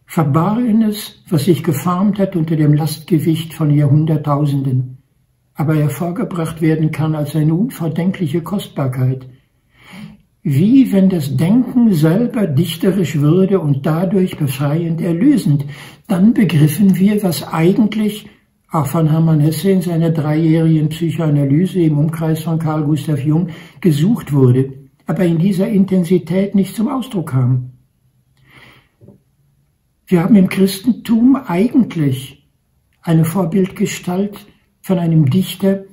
Verborgenes, was sich geformt hat unter dem Lastgewicht von Jahrhunderttausenden, aber hervorgebracht werden kann als eine unverdenkliche Kostbarkeit – wie wenn das Denken selber dichterisch würde und dadurch befreiend erlösend, dann begriffen wir, was eigentlich auch von Hermann Hesse in seiner dreijährigen Psychoanalyse im Umkreis von Carl Gustav Jung gesucht wurde, aber in dieser Intensität nicht zum Ausdruck kam. Wir haben im Christentum eigentlich eine Vorbildgestalt von einem Dichter,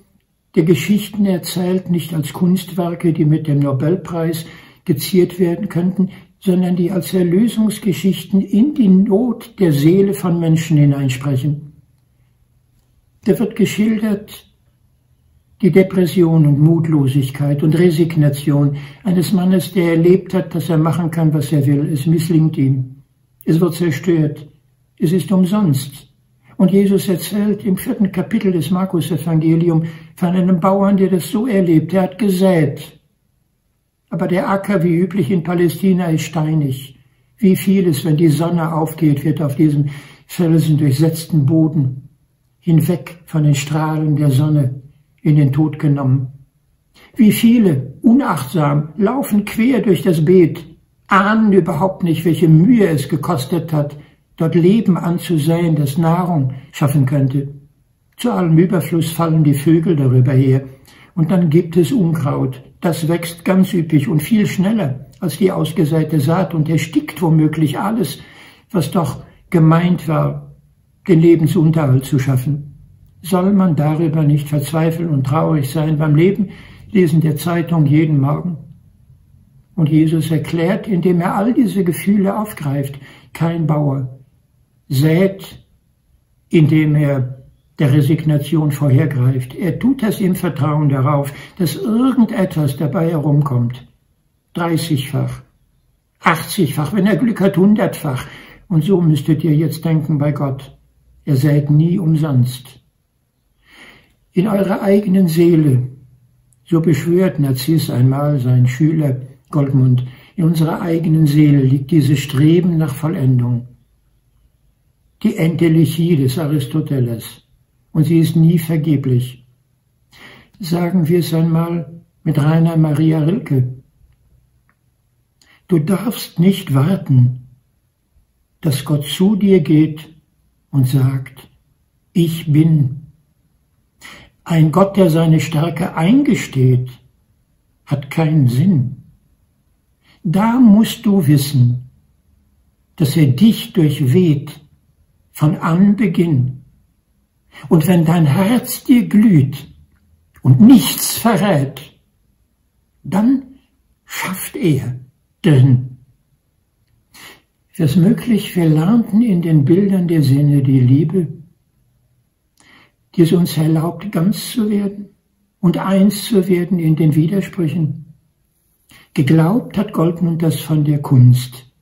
der Geschichten erzählt, nicht als Kunstwerke, die mit dem Nobelpreis geziert werden könnten, sondern die als Erlösungsgeschichten in die Not der Seele von Menschen hineinsprechen. Da wird geschildert die Depression und Mutlosigkeit und Resignation eines Mannes, der erlebt hat, dass er machen kann, was er will. Es misslingt ihm. Es wird zerstört. Es ist umsonst. Und Jesus erzählt im vierten Kapitel des Markus-Evangelium von einem Bauern, der das so erlebt. Er hat gesät. Aber der Acker, wie üblich in Palästina, ist steinig. Wie vieles, wenn die Sonne aufgeht, wird auf diesem Felsen durchsetzten Boden hinweg von den Strahlen der Sonne in den Tod genommen. Wie viele, unachtsam, laufen quer durch das Beet, ahnen überhaupt nicht, welche Mühe es gekostet hat, dort Leben anzusehen, das Nahrung schaffen könnte. Zu allem Überfluss fallen die Vögel darüber her. Und dann gibt es Unkraut. Das wächst ganz üppig und viel schneller als die ausgesäte Saat und erstickt womöglich alles, was doch gemeint war, den Lebensunterhalt zu schaffen. Soll man darüber nicht verzweifeln und traurig sein beim Leben, lesen der Zeitung jeden Morgen? Und Jesus erklärt, indem er all diese Gefühle aufgreift, kein Bauer, sät, indem er der Resignation vorhergreift. Er tut das im Vertrauen darauf, dass irgendetwas dabei herumkommt. 30-fach, 80-fach, wenn er Glück hat, hundertfach. Und so müsstet ihr jetzt denken bei Gott. Er sät nie umsonst. In eurer eigenen Seele, so beschwört Narziss einmal sein Schüler Goldmund, in unserer eigenen Seele liegt dieses Streben nach Vollendung die Entelechie des Aristoteles. Und sie ist nie vergeblich. Sagen wir es einmal mit Rainer Maria Rilke. Du darfst nicht warten, dass Gott zu dir geht und sagt, ich bin. Ein Gott, der seine Stärke eingesteht, hat keinen Sinn. Da musst du wissen, dass er dich durchweht von Anbeginn. Und wenn dein Herz dir glüht und nichts verrät, dann schafft er drin. Es möglich, wir lernten in den Bildern der Sinne die Liebe, die es uns erlaubt, ganz zu werden und eins zu werden in den Widersprüchen. Geglaubt hat Goldmund das von der Kunst.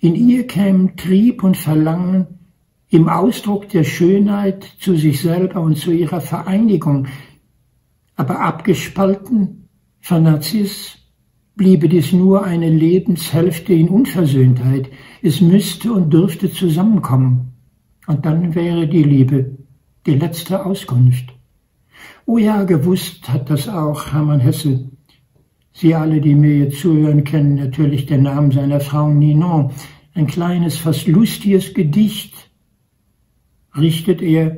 In ihr kämen Trieb und Verlangen im Ausdruck der Schönheit zu sich selber und zu ihrer Vereinigung, aber abgespalten von Narziss bliebe dies nur eine Lebenshälfte in Unversöhntheit. Es müsste und dürfte zusammenkommen. Und dann wäre die Liebe die letzte Auskunft. Oh ja, gewusst hat das auch Hermann Hesse. Sie alle, die mir jetzt zuhören, kennen natürlich den Namen seiner Frau Ninon. Ein kleines, fast lustiges Gedicht richtet er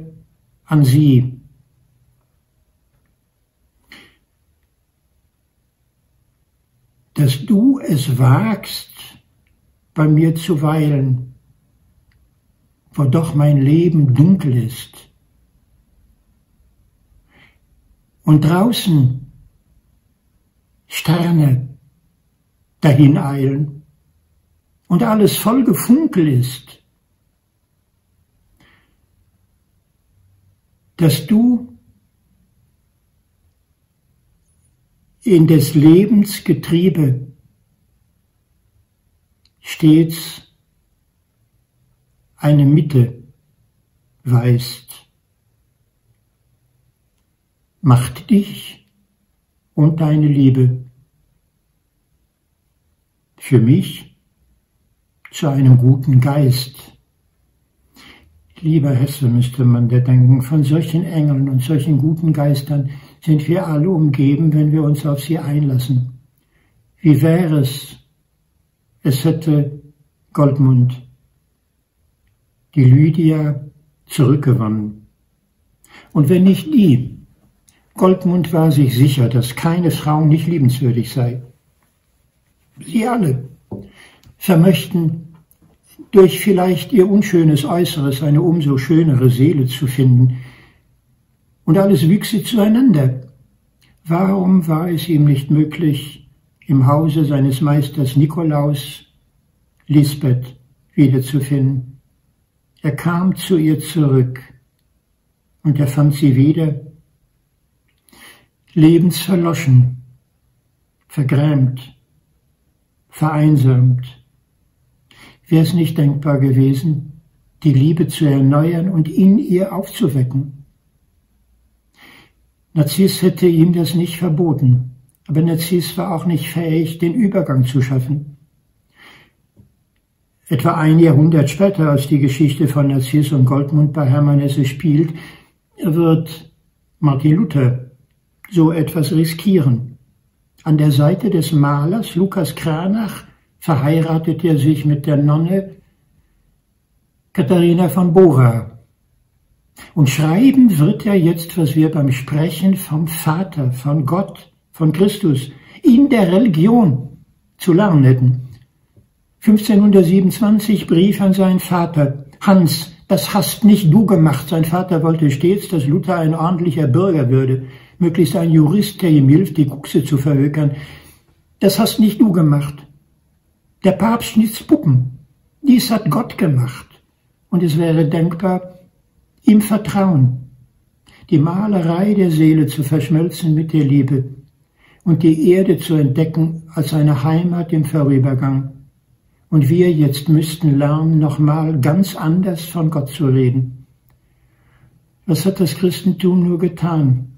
an sie. Dass du es wagst, bei mir zu weilen, wo doch mein Leben dunkel ist. Und draußen Sterne dahin eilen und alles voll Gefunkel ist. dass du in des Lebens Getriebe stets eine Mitte weist. Macht dich und deine Liebe für mich zu einem guten Geist. Lieber Hesse, müsste man da denken, von solchen Engeln und solchen guten Geistern sind wir alle umgeben, wenn wir uns auf sie einlassen. Wie wäre es, es hätte Goldmund die Lydia zurückgewonnen. Und wenn nicht die, Goldmund war sich sicher, dass keine Frau nicht liebenswürdig sei. Sie alle vermöchten durch vielleicht ihr unschönes Äußeres eine umso schönere Seele zu finden. Und alles wüchse zueinander. Warum war es ihm nicht möglich, im Hause seines Meisters Nikolaus Lisbeth wiederzufinden? Er kam zu ihr zurück und er fand sie wieder lebensverloschen, vergrämt, vereinsamt. Wäre es nicht denkbar gewesen, die Liebe zu erneuern und in ihr aufzuwecken? Narziss hätte ihm das nicht verboten, aber Narziss war auch nicht fähig, den Übergang zu schaffen. Etwa ein Jahrhundert später, als die Geschichte von Narziss und Goldmund bei Hermann Hesse spielt, wird Martin Luther so etwas riskieren. An der Seite des Malers Lukas Kranach verheiratet er sich mit der Nonne Katharina von Bora. Und schreiben wird er jetzt, was wir beim Sprechen vom Vater, von Gott, von Christus in der Religion zu lernen hätten. 1527 Brief an seinen Vater. Hans, das hast nicht du gemacht. Sein Vater wollte stets, dass Luther ein ordentlicher Bürger würde möglichst ein Jurist, der ihm hilft, die Kuxe zu verhökern. Das hast nicht du gemacht. Der Papst schnitzt Puppen. Dies hat Gott gemacht. Und es wäre denkbar, im Vertrauen, die Malerei der Seele zu verschmelzen mit der Liebe und die Erde zu entdecken als eine Heimat im Vorübergang. Und wir jetzt müssten lernen, nochmal ganz anders von Gott zu reden. Was hat das Christentum nur getan?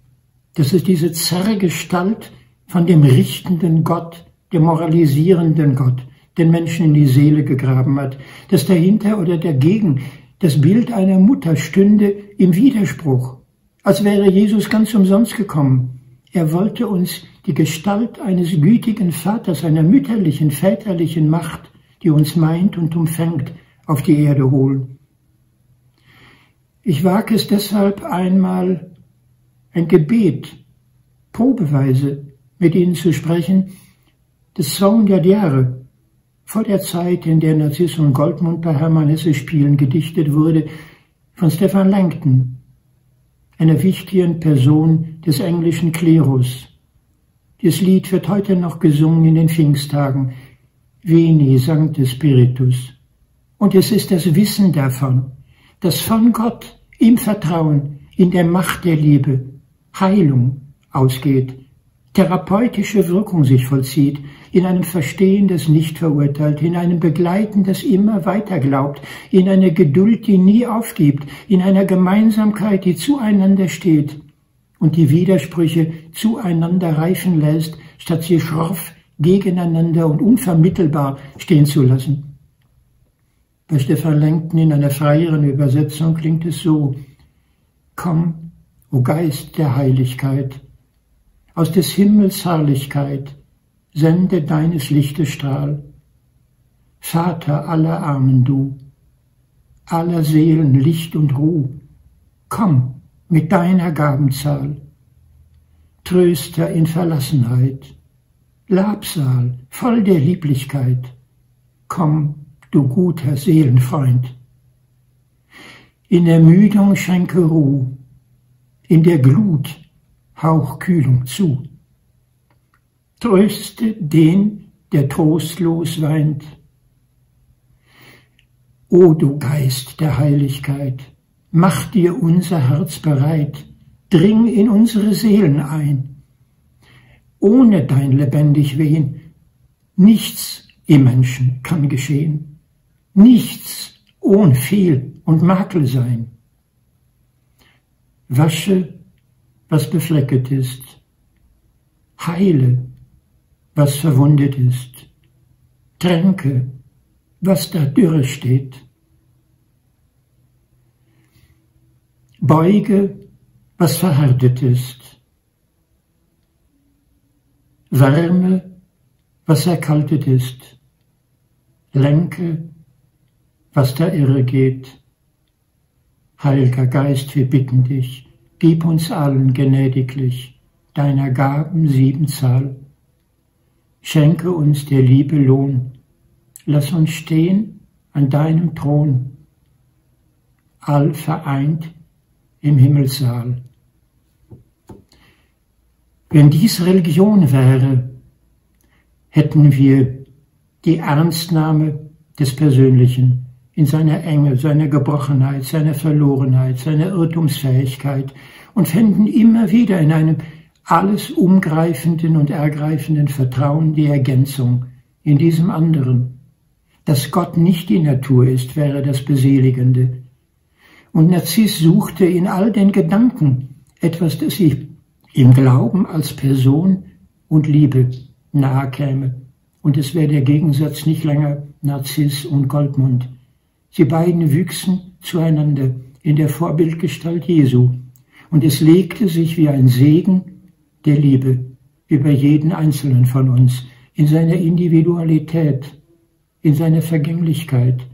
Das ist diese Zerrgestalt von dem richtenden Gott, dem moralisierenden Gott, den Menschen in die Seele gegraben hat, dass dahinter oder dagegen das Bild einer Mutter stünde im Widerspruch, als wäre Jesus ganz umsonst gekommen. Er wollte uns die Gestalt eines gütigen Vaters, einer mütterlichen, väterlichen Macht, die uns meint und umfängt, auf die Erde holen. Ich wage es deshalb einmal ein Gebet, probeweise mit ihnen zu sprechen, des Song der Jahre, vor der Zeit, in der Narziss und Goldmund bei Hermann Hesse spielen, gedichtet wurde von Stefan Langton, einer wichtigen Person des englischen Klerus. Das Lied wird heute noch gesungen in den Pfingsttagen, Veni Sancte Spiritus. Und es ist das Wissen davon, dass von Gott im Vertrauen, in der Macht der Liebe, Heilung ausgeht, therapeutische Wirkung sich vollzieht, in einem Verstehen, das nicht verurteilt, in einem Begleiten, das immer weiter glaubt, in einer Geduld, die nie aufgibt, in einer Gemeinsamkeit, die zueinander steht und die Widersprüche zueinander reifen lässt, statt sie schroff gegeneinander und unvermittelbar stehen zu lassen. Bei Stefan Lenkten in einer freieren Übersetzung klingt es so, Komm, O Geist der Heiligkeit, aus des Himmels Herrlichkeit, sende deines Lichtes Strahl. Vater aller Armen du, aller Seelen Licht und Ruh, komm mit deiner Gabenzahl. Tröster in Verlassenheit, Labsal voll der Lieblichkeit, komm, du guter Seelenfreund. In Ermüdung schenke Ruh, in der Glut hauch Kühlung zu. Tröste den, der trostlos weint. O du Geist der Heiligkeit, mach dir unser Herz bereit, dring in unsere Seelen ein. Ohne dein lebendig Wehen, nichts im Menschen kann geschehen, nichts ohne viel und Makel sein. Wasche, was beflecket ist. Heile, was verwundet ist. Tränke, was da dürre steht. Beuge, was verhärtet ist. Wärme, was erkaltet ist. Lenke, was da irre geht. Heiliger Geist, wir bitten dich, gib uns allen gnädiglich deiner Gaben Siebenzahl. Schenke uns der Liebe Lohn. Lass uns stehen an deinem Thron, all vereint im Himmelssaal. Wenn dies Religion wäre, hätten wir die Ernstnahme des Persönlichen in seiner Enge, seiner Gebrochenheit, seiner Verlorenheit, seiner Irrtumsfähigkeit und fänden immer wieder in einem alles umgreifenden und ergreifenden Vertrauen die Ergänzung in diesem anderen. Dass Gott nicht die Natur ist, wäre das Beseligende. Und Narziss suchte in all den Gedanken etwas, das sich im Glauben als Person und Liebe nahe käme. Und es wäre der Gegensatz nicht länger Narziss und Goldmund. Sie beiden wüchsen zueinander in der Vorbildgestalt Jesu. Und es legte sich wie ein Segen der Liebe über jeden Einzelnen von uns, in seiner Individualität, in seiner Vergänglichkeit,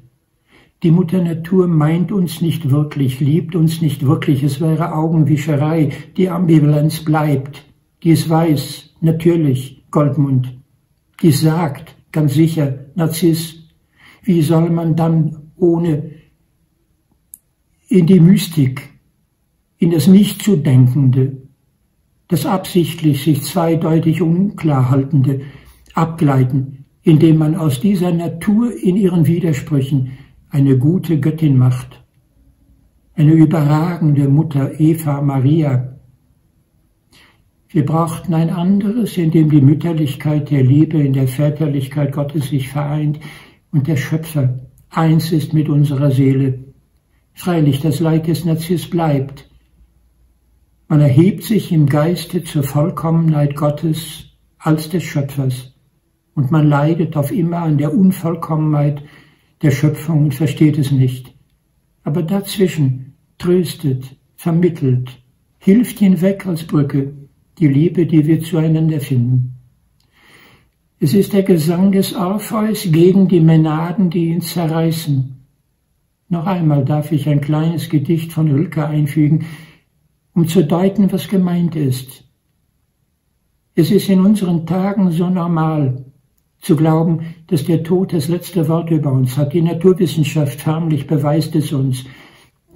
die Mutter Natur meint uns nicht wirklich, liebt uns nicht wirklich, es wäre Augenwischerei, die Ambivalenz bleibt, die es weiß, natürlich, Goldmund, die sagt, ganz sicher, Narziss, wie soll man dann ohne in die Mystik, in das Nicht-zu-Denkende, das absichtlich sich zweideutig unklar haltende, abgleiten, indem man aus dieser Natur in ihren Widersprüchen eine gute Göttin macht, eine überragende Mutter Eva Maria. Wir brauchten ein anderes, in dem die Mütterlichkeit der Liebe in der Väterlichkeit Gottes sich vereint und der Schöpfer eins ist mit unserer Seele. Freilich, das Leid des Narziss bleibt. Man erhebt sich im Geiste zur Vollkommenheit Gottes als des Schöpfers und man leidet auf immer an der Unvollkommenheit der Schöpfung und versteht es nicht. Aber dazwischen tröstet, vermittelt, hilft hinweg als Brücke die Liebe, die wir zueinander finden. Es ist der Gesang des Orpheus gegen die Menaden, die ihn zerreißen. Noch einmal darf ich ein kleines Gedicht von Rilke einfügen, um zu deuten, was gemeint ist. Es ist in unseren Tagen so normal, zu glauben, dass der Tod das letzte Wort über uns hat. Die Naturwissenschaft förmlich beweist es uns.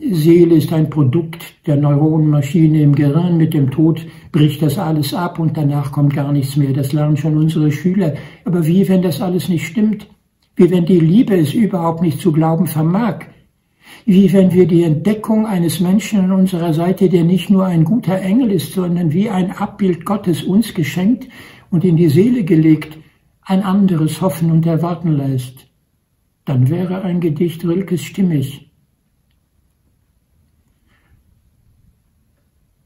Seele ist ein Produkt der Neuronenmaschine im Gehirn. Mit dem Tod bricht das alles ab und danach kommt gar nichts mehr. Das lernen schon unsere Schüler. Aber wie, wenn das alles nicht stimmt? Wie, wenn die Liebe es überhaupt nicht zu glauben vermag? Wie, wenn wir die Entdeckung eines Menschen an unserer Seite, der nicht nur ein guter Engel ist, sondern wie ein Abbild Gottes uns geschenkt und in die Seele gelegt, ein anderes hoffen und erwarten lässt, dann wäre ein Gedicht Rilkes stimmig.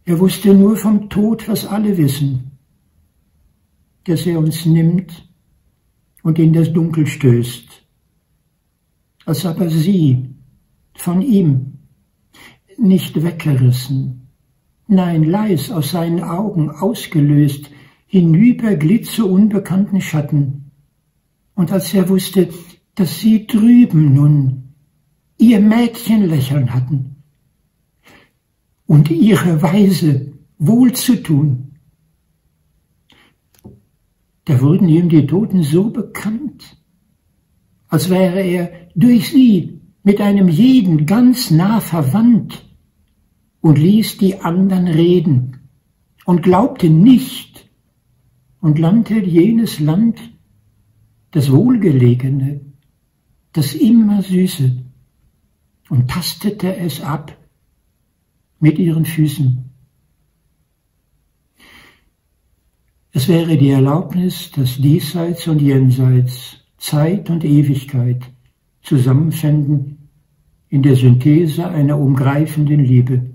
Er wusste nur vom Tod, was alle wissen, dass er uns nimmt und in das Dunkel stößt, als aber sie von ihm nicht weggerissen, nein, leis aus seinen Augen ausgelöst, hinüber glitt zu unbekannten Schatten. Und als er wusste, dass sie drüben nun ihr Mädchen lächeln hatten und ihre Weise wohl zu tun, da wurden ihm die Toten so bekannt, als wäre er durch sie mit einem jeden ganz nah verwandt und ließ die anderen reden und glaubte nicht, und lernte jenes Land, das Wohlgelegene, das immer Süße, und tastete es ab mit ihren Füßen. Es wäre die Erlaubnis, dass Diesseits und Jenseits, Zeit und Ewigkeit zusammenfänden in der Synthese einer umgreifenden Liebe.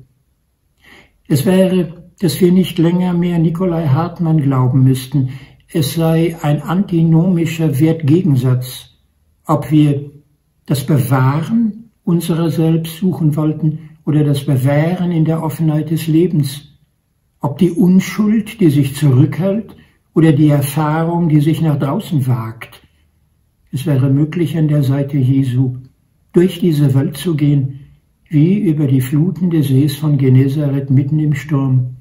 Es wäre, dass wir nicht länger mehr Nikolai Hartmann glauben müssten, es sei ein antinomischer Wertgegensatz, ob wir das Bewahren unserer selbst suchen wollten oder das Bewähren in der Offenheit des Lebens, ob die Unschuld, die sich zurückhält, oder die Erfahrung, die sich nach draußen wagt. Es wäre möglich, an der Seite Jesu durch diese Welt zu gehen, wie über die Fluten des Sees von Genezareth mitten im Sturm.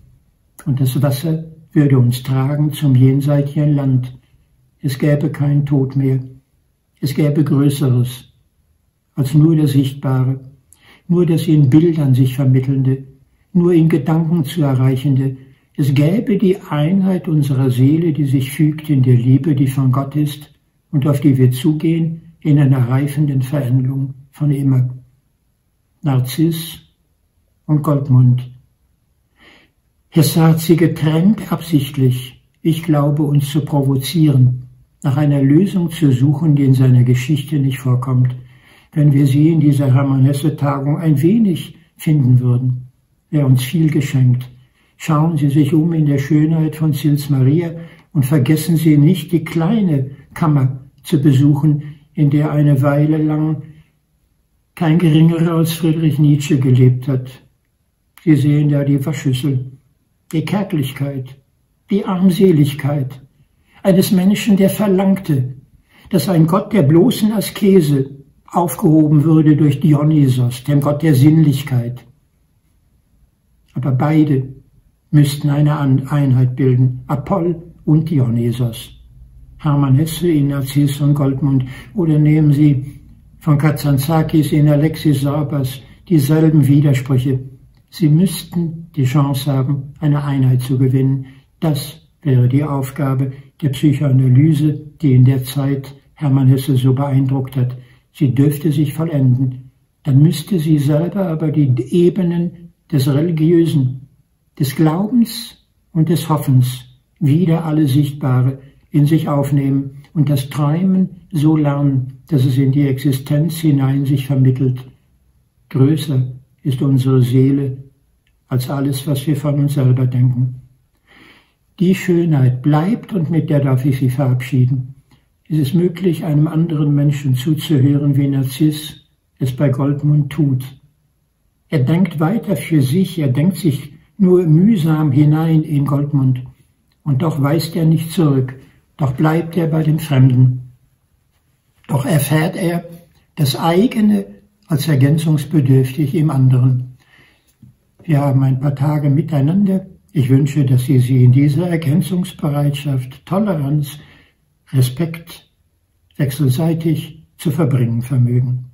Und das Wasser würde uns tragen zum jenseitigen Land. Es gäbe keinen Tod mehr. Es gäbe Größeres als nur das Sichtbare, nur das in Bildern sich vermittelnde, nur in Gedanken zu erreichende. Es gäbe die Einheit unserer Seele, die sich fügt in der Liebe, die von Gott ist und auf die wir zugehen in einer reifenden Veränderung von immer. Narziss und Goldmund sagt sie getrennt absichtlich, ich glaube, uns zu provozieren, nach einer Lösung zu suchen, die in seiner Geschichte nicht vorkommt, wenn wir sie in dieser Hermann-Hesse-Tagung ein wenig finden würden. Wäre uns viel geschenkt. Schauen Sie sich um in der Schönheit von Sils Maria und vergessen Sie nicht, die kleine Kammer zu besuchen, in der eine Weile lang kein geringerer als Friedrich Nietzsche gelebt hat. Sie sehen da die Waschschüssel die Kärglichkeit, die Armseligkeit eines Menschen, der verlangte, dass ein Gott der bloßen Askese aufgehoben würde durch Dionysos, dem Gott der Sinnlichkeit. Aber beide müssten eine Einheit bilden, Apoll und Dionysos. Hermann Hesse in Narziss und Goldmund oder nehmen Sie von Kazantzakis in Alexis Sorbas dieselben Widersprüche. Sie müssten die Chance haben, eine Einheit zu gewinnen. Das wäre die Aufgabe der Psychoanalyse, die in der Zeit Hermann Hesse so beeindruckt hat. Sie dürfte sich vollenden. Dann müsste sie selber aber die Ebenen des Religiösen, des Glaubens und des Hoffens wieder alle Sichtbare in sich aufnehmen und das Träumen so lernen, dass es in die Existenz hinein sich vermittelt. Größer ist unsere Seele als alles, was wir von uns selber denken. Die Schönheit bleibt und mit der darf ich Sie verabschieden. Ist es möglich, einem anderen Menschen zuzuhören, wie Narziss es bei Goldmund tut? Er denkt weiter für sich, er denkt sich nur mühsam hinein in Goldmund. Und doch weist er nicht zurück, doch bleibt er bei dem Fremden. Doch erfährt er das eigene als ergänzungsbedürftig im anderen. Wir haben ein paar Tage miteinander. Ich wünsche, dass Sie sie in dieser Ergänzungsbereitschaft, Toleranz, Respekt wechselseitig zu verbringen vermögen.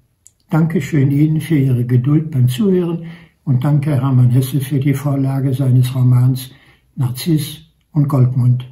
Dankeschön Ihnen für Ihre Geduld beim Zuhören und danke Hermann Hesse für die Vorlage seines Romans Narziss und Goldmund.